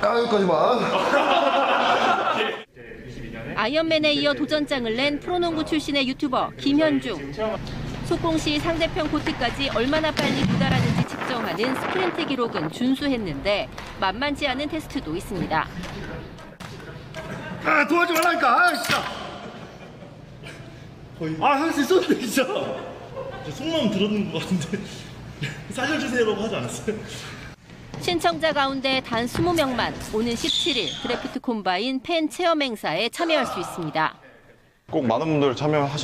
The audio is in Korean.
아, 여기까지만. 아이언맨에 이어 도전장을 낸 프로농구 출신의 유튜버 김현중. 속공 시 상대편 코트까지 얼마나 빨리 도달하는지 측정하는 스프린트 기록은 준수했는데 만만치 않은 테스트도 있습니다. 아 도와지 말라니까 아 진짜 아 할 수 있었는데 진짜 속마음 들었는 것 같은데 살려주세요라고 하지 않았어요? 신청자 가운데 단 20명만 오는 17일 드래프트 콤바인 팬 체험 행사에 참여할 수 있습니다. 꼭 많은 분들 참여하셔서